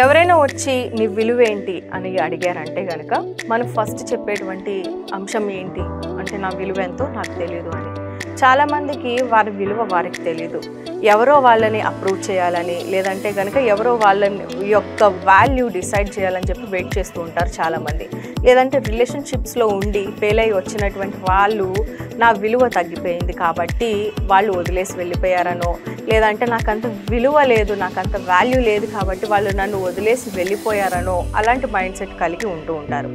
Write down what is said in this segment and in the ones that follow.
ఎవరైనా వచ్చి నీ విలువ ఏంటి అని అడిగారంటే కనుక మనం ఫస్ట్ చెప్పేటువంటి అంశం ఏంటి? అంటే నా విలువ ఎంతో నాకు తెలియదు అని. చాలామందికి వారి విలువ వారికి తెలియదు ఎవరో వాళ్ళని అప్రూవ్ చేయాలని లేదంటే కనుక ఎవరో వాళ్ళని యొక్క వాల్యూ డిసైడ్ చేయాలని చెప్పి వెయిట్ చేస్తూ ఉంటారు చాలామంది. లేదంటే రిలేషన్షిప్స్లో ఉండి ఫెయిల్ అయ్యి వచ్చినటువంటి వాళ్ళు నా విలువ తగ్గిపోయింది కాబట్టి వాళ్ళు వదిలేసి వెళ్ళిపోయారనో లేదంటే నాకు అంత విలువ లేదు నాకంత వాల్యూ లేదు కాబట్టి వాళ్ళు నన్ను వదిలేసి వెళ్ళిపోయారనో అలాంటి మైండ్ సెట్ కలిగి ఉంటూ ఉంటారు.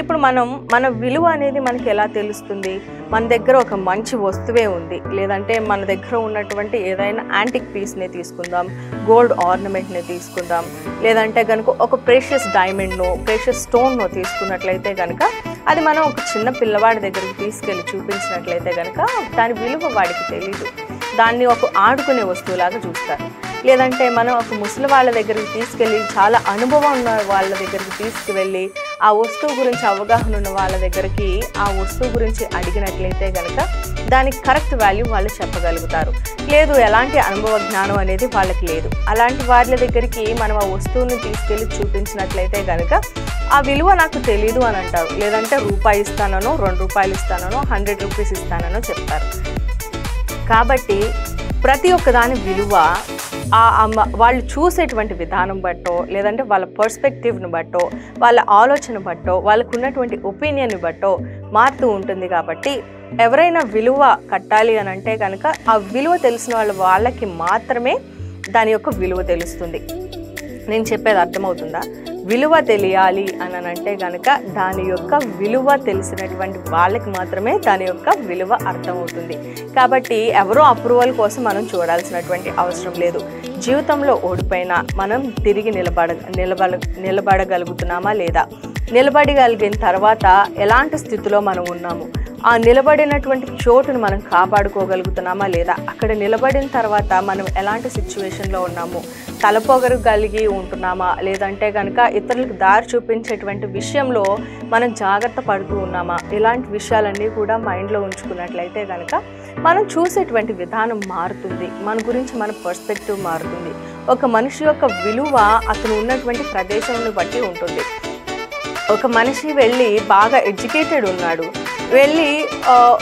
ఇప్పుడు మనం మన విలువ అనేది మనకి ఎలా తెలుస్తుంది? మన దగ్గర ఒక మంచి వస్తువే ఉంది. లేదంటే మన దగ్గర ఉన్నటువంటి ఏదైనా యాంటిక్ పీస్ని తీసుకుందాం గోల్డ్ ఆర్నమెంట్ని తీసుకుందాం లేదంటే కనుక ఒక ప్రేషియస్ డైమండ్నో ప్రేషియస్ స్టోన్నో తీసుకున్నట్లయితే కనుక అది మనం ఒక చిన్న పిల్లవాడి దగ్గరికి తీసుకెళ్ళి చూపించినట్లయితే కనుక దాని విలువ వాడికి తెలియదు దాన్ని ఒక ఆడుకునే వస్తువులాగా చూస్తారు. లేదంటే మనం ఒక ముసలి వాళ్ళ దగ్గరికి తీసుకెళ్ళి చాలా అనుభవం ఉన్న వాళ్ళ దగ్గరికి తీసుకువెళ్ళి ఆ వస్తువు గురించి అవగాహన ఉన్న వాళ్ళ దగ్గరికి ఆ వస్తువు గురించి అడిగినట్లయితే కనుక దానికి కరెక్ట్ వాల్యూ వాళ్ళు చెప్పగలుగుతారు. లేదు ఎలాంటి అనుభవ జ్ఞానం అనేది వాళ్ళకి లేదు. అలాంటి వాళ్ళ దగ్గరికి మనం ఆ వస్తువుని తీసుకెళ్ళి చూపించినట్లయితే కనుక ఆ విలువ నాకు తెలీదు అని అంటారు. లేదంటే రూపాయి ఇస్తానో రెండు రూపాయలు ఇస్తానో హండ్రెడ్ రూపీస్ ఇస్తానో చెప్తారు. కాబట్టి ప్రతి ఒక్క దాని విలువ ఆ అమ్మ వాళ్ళు చూసేటువంటి విధానం బట్టో లేదంటే వాళ్ళ పర్స్పెక్టివ్ని బట్టో వాళ్ళ ఆలోచన బట్టో వాళ్ళకు ఉన్నటువంటి ఒపీనియన్ బట్టో మారుతూ ఉంటుంది కాబట్టి ఎవరైనా విలువ కట్టాలి అని అంటే కనుక ఆ విలువ తెలిసిన వాళ్ళ వాళ్ళకి మాత్రమే దాని యొక్క విలువ తెలుస్తుంది. నేను చెప్పేది అర్థమవుతుందా? విలువ తెలియాలి అని అంటే కనుక దాని యొక్క విలువ తెలిసినటువంటి వాళ్ళకి మాత్రమే దాని యొక్క విలువ అర్థమవుతుంది. కాబట్టి ఎవరో అప్రూవల్ కోసం మనం చూడాల్సినటువంటి అవసరం లేదు. జీవితంలో ఓడిపోయినా మనం తిరిగి నిలబడ నిలబడ నిలబడగలుగుతున్నామా లేదా? నిలబడగలిగిన తర్వాత ఎలాంటి స్థితిలో మనం ఉన్నాము? ఆ నిలబడినటువంటి చోటును మనం కాపాడుకోగలుగుతున్నామా లేదా? అక్కడ నిలబడిన తర్వాత మనం ఎలాంటి సిచ్యువేషన్లో ఉన్నాము? తలపొగరగలిగి ఉంటున్నామా? లేదంటే కనుక ఇతరులకు దారి చూపించేటువంటి విషయంలో మనం జాగ్రత్త పడుతూ ఉన్నామా? ఇలాంటి విషయాలన్నీ కూడా మైండ్లో ఉంచుకున్నట్లయితే కనుక మనం చూసేటువంటి విధానం మారుతుంది. మన గురించి మన పర్స్పెక్టివ్ మారుతుంది. ఒక మనిషి యొక్క విలువ అతను ఉన్నటువంటి ప్రదేశంను బట్టి ఉంటుంది. ఒక మనిషి వెళ్ళి బాగా ఎడ్యుకేటెడ్ ఉన్నాడు. వెళ్ళి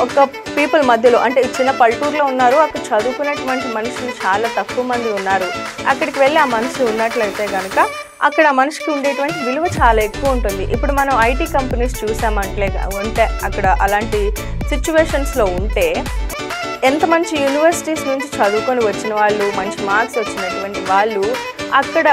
ఒక పీపుల్ మధ్యలో అంటే చిన్న పల్లెటూరులో ఉన్నారు అక్కడ చదువుకున్నటువంటి మనుషులు చాలా తక్కువ మంది ఉన్నారు. అక్కడికి వెళ్ళి ఆ మనుషులు ఉన్నట్లయితే కనుక అక్కడ ఆ మనిషికి ఉండేటువంటి విలువ చాలా ఎక్కువ ఉంటుంది. ఇప్పుడు మనం ఐటీ కంపెనీస్ చూసామంటే ఉంటే అక్కడ అలాంటి సిచ్యువేషన్స్లో ఉంటే ఎంత మంచి యూనివర్సిటీస్ నుంచి చదువుకొని వచ్చిన వాళ్ళు మంచి మార్క్స్ వచ్చినటువంటి వాళ్ళు అక్కడ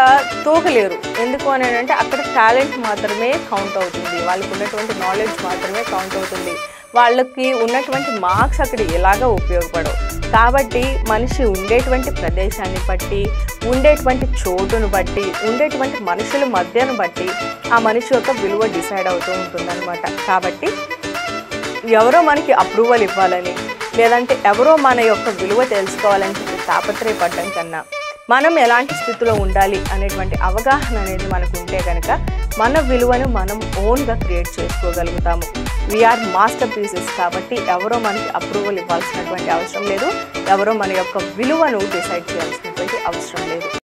తోకలేరు. ఎందుకు అని అంటే అక్కడ టాలెంట్ మాత్రమే కౌంట్ అవుతుంది. వాళ్ళకి ఉన్నటువంటి నాలెడ్జ్ మాత్రమే కౌంట్ అవుతుంది. వాళ్ళకి ఉన్నటువంటి మార్క్స్ అక్కడ ఎలాగ ఉపయోగపడవు. కాబట్టి మనిషి ఉండేటువంటి ప్రదేశాన్ని బట్టి ఉండేటువంటి చోటును బట్టి ఉండేటువంటి మనుషుల మధ్యను బట్టి ఆ మనిషి యొక్క విలువ డిసైడ్ అవుతూ ఉంటుందన్నమాట. కాబట్టి ఎవరో మనకి అప్రూవల్ ఇవ్వాలని లేదంటే ఎవరో మన యొక్క విలువ తెలుసుకోవాలని చెప్పి తాపత్రయపడడం కన్నా మనం ఎలాంటి స్థితిలో ఉండాలి అనేటువంటి అవగాహన అనేది మనకు ఉంటే కనుక మన విలువను మనం ఓన్గా క్రియేట్ చేసుకోగలుగుతాము. వీఆర్ మాస్టర్ పీసెస్ కాబట్టి ఎవరో మనకి అప్రూవల్ ఇవ్వాల్సినటువంటి అవసరం లేదు. ఎవరో మన యొక్క విలువను డిసైడ్ చేయాల్సినటువంటి అవసరం లేదు.